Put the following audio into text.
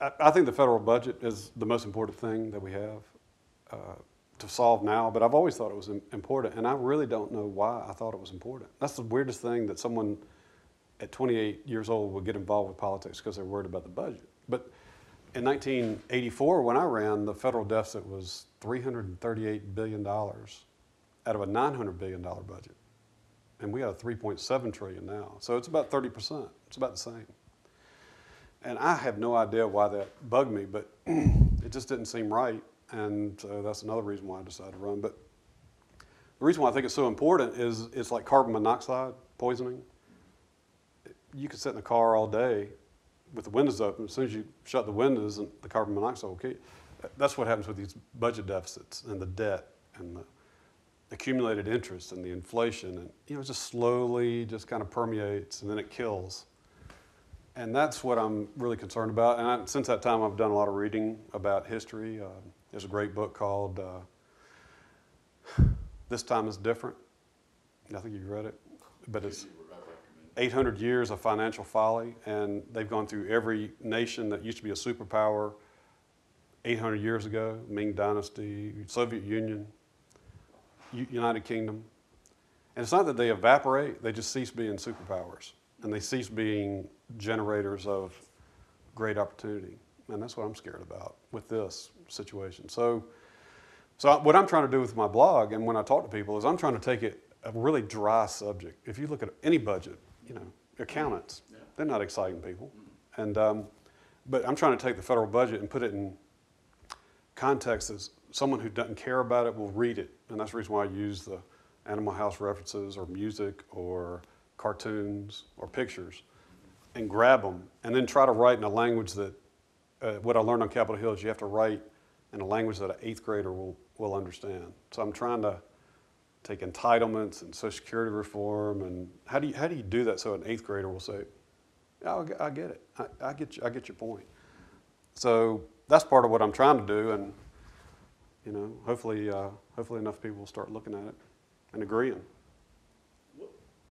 I, think the federal budget is the most important thing that we have uh, to solve now, but I've always thought it was important, and I really don't know why I thought it was important. That's the weirdest thing that someone at 28 years old would get involved with politics because they're worried about the budget. But in 1984, when I ran, the federal deficit was $338 billion out of a $900 billion budget. And we got a 3.7 trillion now. So it's about 30%. It's about the same. And I have no idea why that bugged me, but it just didn't seem right. And so that's another reason why I decided to run. But the reason why I think it's so important is it's like carbon monoxide poisoning. You could sit in the car all day with the windows open. As soon as you shut the windows, and the carbon monoxide will kill. That's what happens with these budget deficits and the debt and the accumulated interest and the inflation. And, you know, it just slowly just kind of permeates and then it kills. And that's what I'm really concerned about. And I, since that time, I've done a lot of reading about history. Uh, there's a great book called uh, This Time is Different. I think you've read it, but it's 800 years of financial folly, and they've gone through every nation that used to be a superpower 800 years ago Ming Dynasty, Soviet Union, U- United Kingdom. And it's not that they evaporate, they just cease being superpowers, and they cease being generators of great opportunity. And that's what I'm scared about with this situation. So, so what I'm trying to do with my blog and when I talk to people is I'm trying to take it a really dry subject. If you look at any budget, you know, accountants, Yeah. they're not exciting people. And, um, but I'm trying to take the federal budget and put it in context as someone who doesn't care about it will read it. And that's the reason why I use the Animal House references or music or cartoons or pictures and grab them and then try to write in a language that uh, what I learned on Capitol Hill is you have to write in a language that an eighth grader will, will understand. So I'm trying to take entitlements and Social Security reform and how do you, how do you do that so an eighth grader will say, "Yeah, I, I get it. I, I, get you, I get your point. So that's part of what I'm trying to do, and you know, hopefully, uh, hopefully enough people will start looking at it and agreeing.